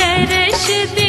तरस दे